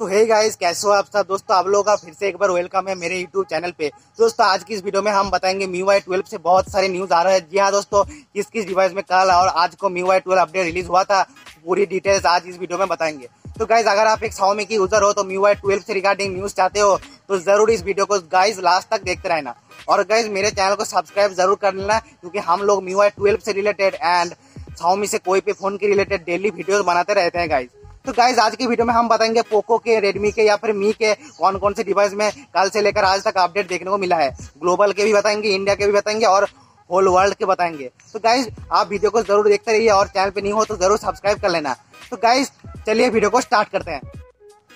तो hey guys कैसे हो आप सब? दोस्तों, आप लोगों का फिर से एक बार वेलकम है मेरे यूट्यूब चैनल पे। दोस्तों, आज की इस वीडियो में हम बताएँगे मी वाई ट्वेल्व से बहुत सारे न्यूज़ आ रहे हैं। जी हाँ दोस्तों, किस किस डिवाइस में कल और आज को MIUI twelve update release हुआ था, पूरी डिटेल्स आज इस वीडियो में बताएँगे। तो गाइज़ अगर आप एक सौमी की यूज़र हो तो मी वाई ट्वेल्व से रिगार्डिंग न्यूज़ चाहते हो तो ज़रूर इस वीडियो को गाइज़ लास्ट तक देखते रहना। और गाइज़ मेरे चैनल को सब्सक्राइब ज़रूर कर लेना, क्योंकि हम लोग मी वाई ट्वेल्व से रिलेटेड एंड सौमी से कोई भी फ़ोन के रिलेटेड डेली वीडियो बनाते रहते हैं गाइज़ तो गाइज़ आज की वीडियो में हम बताएँगे पोको के रेडमी के या फिर मी के कौन कौन से डिवाइस में कल से लेकर आज तक अपडेट देखने को मिला है। ग्लोबल के भी बताएँगे इंडिया के भी बताएँगे और होल वर्ल्ड के बताएँगे। तो गाइज़ आप वीडियो को ज़रूर देखते रहिए और चैनल पे नहीं हो तो ज़रूर सब्सक्राइब कर लेना। तो गाइज़ चलिए वीडियो को स्टार्ट करते हैं।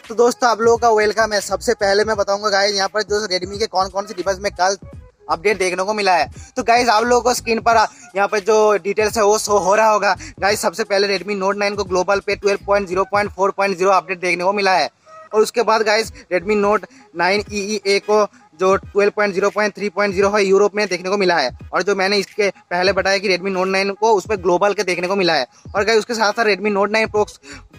तो दोस्तों, आप लोगों का वेलकम है। सबसे पहले मैं बताऊँगा गाइज़ यहाँ पर जो रेडमी के कौन कौन से डिवाइस में कल अपडेट देखने को मिला है। तो गाइज़ आप लोगों को स्क्रीन पर यहाँ पर जो डिटेल्स है, वो शो हो रहा होगा। गाइज़ सबसे पहले रेडमी नोट नाइन को ग्लोबल पे twelve point zero point four point zero update देखने को मिला है। और उसके बाद guys Redmi Note nine E A को जो 12.0.3.0 है यूरोप में देखने को मिला है। और जो मैंने इसके पहले बताया कि Redmi Note 9 को उस पर ग्लोबल के देखने को मिला है। और गाइस उसके साथ साथ Redmi Note 9 Pro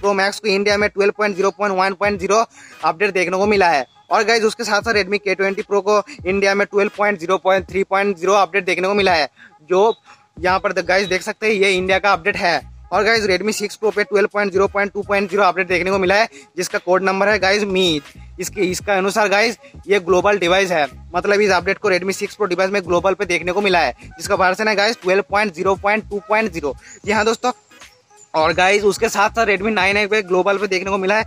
Pro Max को इंडिया में 12.0.1.0 अपडेट देखने को मिला है। और गाइज़ उसके साथ साथ रेडमी के ट्वेंटी प्रो को इंडिया में 12.0.3.0 अपडेट देखने को मिला है। जो यहाँ पर गाइज़ देख सकते हैं, ये इंडिया का अपडेट है। और गाइज़ रेडमी सिक्स प्रो पे 12.0.2.0 अपडेट देखने को मिला है, जिसका कोड नंबर है गाइज़ मी इसके, इसका अनुसार गाइज़ ये ग्लोबल डिवाइस है। मतलब इस अपडेट को रेडमी सिक्स प्रो डिवाइस में ग्लोबल पे देखने को मिला है। जिसका वर्जन है गाइज़ 12.0.2.0 जी हाँ दोस्तों, और गाइज़ उसके साथ साथ Redmi 9 पे ग्लोबल पे देखने को मिला है।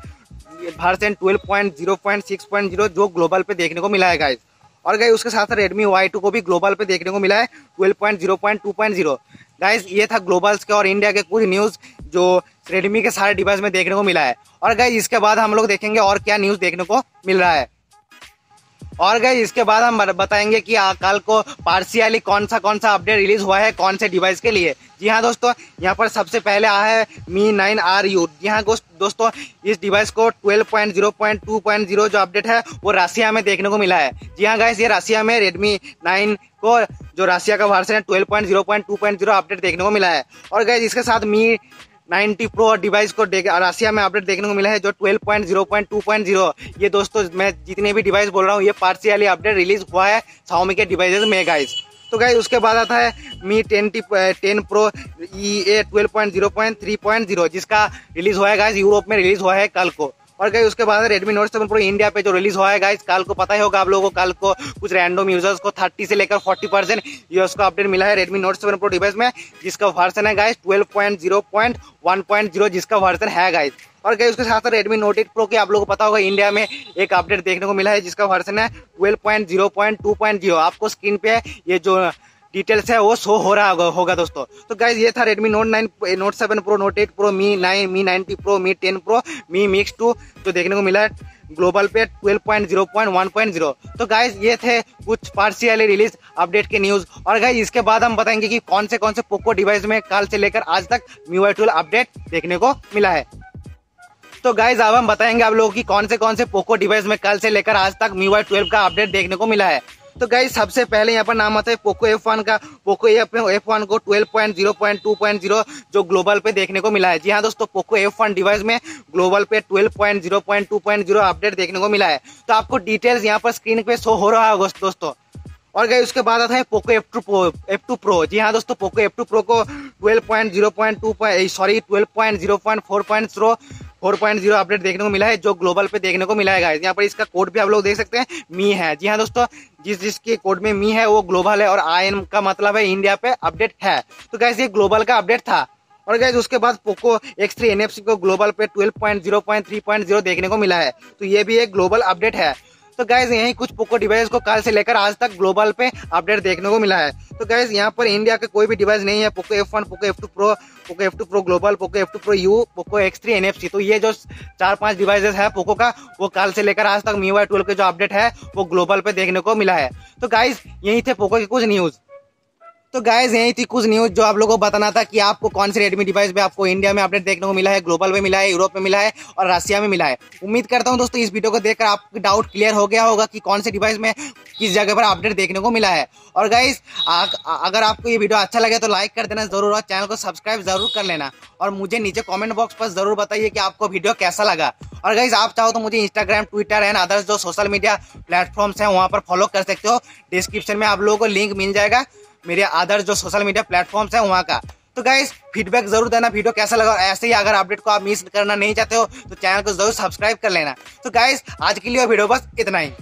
वर्जन 12.0.6.0 जो ग्लोबल पे देखने को मिला है गाइज़ और गाइज़ उसके साथ साथ रेडमी वाई टू को भी ग्लोबल पे देखने को मिला है 12.0.2.0 गाइज़ ये था ग्लोबल्स के और इंडिया के कुछ न्यूज़ जो रेडमी के सारे डिवाइस में देखने को मिला है। और गाइज़ इसके बाद हम लोग देखेंगे और क्या न्यूज़ देखने को मिल रहा है। और गए इसके बाद हम बताएँगे कि कल को पार्सियली कौन सा कौन सा अपडेट रिलीज़ हुआ है, कौन से डिवाइस के लिए। जी हाँ दोस्तों, यहाँ पर सबसे पहले आया है Mi nine R U G हाँ दोस्तों इस डिवाइस को 12.0.2.0 जो अपडेट है, वो रसिया में देखने को मिला है। जी हाँ गाइस ये रसिया में रेडमी नाइन को, जो रसिया का वर्सन है 12.0.2.0 अपडेट देखने को मिला है। और गाइस इसके साथ मी 90 प्रो डिवाइस को रसिया में अपडेट देखने को मिला है जो 12.0.2.0 ये दोस्तों, मैं जितने भी डिवाइस बोल रहा हूँ, ये पार्सियली अपडेट रिलीज़ हुआ है साउमी के डिवाइसेज में गाइस तो गाइज़ उसके बाद आता है Mi ten T ten Pro E A twelve point zero point three point zero, जिसका रिलीज़ हुआ है गाइज़ यूरोप में रिलीज़ हुआ है कल को। और गई उसके बाद Redmi Note seven Pro India पे जो रिलीज़ हुआ है गाइज़ कल को पता ही होगा आप लोगों को, कल को कुछ रैंडम यूज़र्स को 30 से लेकर 40 परसेंट यूएस को अपडेट मिला है Redmi Note seven Pro device में, जिसका वर्सन है गाइस 12.0.1.0 जिसका वर्सन है गाइज़ और गई उसके साथ साथ रेडमी नोट एट प्रो की आप लोगों को पता होगा इंडिया में एक अपडेट देखने को मिला है, जिसका वर्सन है 12.0.2.0 आपको स्क्रीन पे ये जो डिटेल्स है वो शो हो रहा होगा, होगा दोस्तों। तो गाइज़ ये था Redmi Note nine Note seven Pro Note eight Pro Mi nine Mi ninety Pro Mi ten Pro Mi Mix two जो देखने को मिला है ग्लोबल पे 12.0.1.0 तो गाइज़ ये थे कुछ पार्शियली रिलीज़ अपडेट के न्यूज़ और गाइज़ इसके बाद हम बताएँगे कि कौन से कौन से पोको डिवाइस में कल से लेकर आज तक म्यूआई टूल अपडेट देखने को मिला है। तो गाइज़ अब हम बताएँगे आप लोगों की कौन से कौन से पोको डिवाइस में कल से लेकर आज तक म्यूआई ट्वेल्व का अपडेट देखने को मिला है। तो गाइज़ सबसे पहले यहाँ पर नाम आता है पोको एफ़ वन का। पोको एफ़ वन को twelve point zero point two point zero जो ग्लोबल पे देखने को मिला है। जी हाँ दोस्तों पोको एफ़ वन डिवाइस में ग्लोबल पे twelve point zero point two point zero update देखने को मिला है। तो आपको डिटेल्स यहाँ पर स्क्रीन पे शो हो रहा होगा दोस्तों। और गई उसके बाद आता है Poco F two Pro F two Pro जी हाँ दोस्तों पोको एफ़ टू प्रो को twelve point zero point two sorry twelve point zero point four point zero four point zero update देखने को मिला है, जो ग्लोबल पे देखने को मिला है यहाँ पर इसका कोड भी आप लोग देख सकते हैं, मी है। जी हाँ दोस्तों, जिस जिसके कोड में मी है, वो ग्लोबल है और आई का मतलब है इंडिया पे अपडेट है। तो गैस ये ग्लोबल का अपडेट था। और गैस उसके बाद पोको एक्स थ्री को ग्लोबल पे twelve point zero point three point zero देखने को मिला है। तो ये भी एक ग्लोबल अपडेट है। तो गैस यही कुछ पोको डिवाइस को कल से लेकर आज तक ग्लोबल पे अपडेट देखने को मिला है। तो गैस यहाँ पर इंडिया का कोई भी डिवाइस नहीं है Poco F one Poco F two Pro Poco F two Pro global Poco F two Pro U Poco X three N F C तो ये जो चार पाँच डिवाइसेस है पोको का, वो कल से लेकर आज तक मीवाई ट्वेल्व के जो अपडेट है, वो ग्लोबल पे देखने को मिला है। तो गाइज़ यही थे पोको के कुछ न्यूज़ तो गाइज़ यही थी कुछ न्यूज़ जो आप लोगों को बताना था कि आपको कौन से रेडमी डिवाइस में आपको इंडिया में अपडेट देखने को मिला है ग्लोबल में मिला है यूरोप में मिला है और रशिया में मिला है। उम्मीद करता हूँ दोस्तों, इस वीडियो को देखकर आपका डाउट क्लियर हो गया होगा कि कौन से डिवाइस में किस जगह पर अपडेट देखने को मिला है। और गाइज़ अगर आपको ये वीडियो अच्छा लगे तो लाइक कर देना ज़रूर और चैनल को सब्सक्राइब ज़रूर कर लेना। और मुझे नीचे कॉमेंट बॉक्स पर ज़रूर बताइए कि आपको वीडियो कैसा लगा। और गाइज़ आप चाहो तो मुझे इंस्टाग्राम ट्विटर एंड अदर्स जो सोशल मीडिया प्लेटफॉर्म्स हैं, वहाँ पर फॉलो कर सकते हो। डिस्क्रिप्शन में आप लोगों को लिंक मिल जाएगा। मेरे अदर जो सोशल मीडिया प्लेटफॉर्म्स हैं वहाँ का। तो गाइज़ फीडबैक ज़रूर देना वीडियो कैसा लगा। और ऐसे ही अगर अपडेट को आप मिस करना नहीं चाहते हो तो चैनल को ज़रूर सब्सक्राइब कर लेना। तो गाइज़ आज के लिए वीडियो बस इतना ही।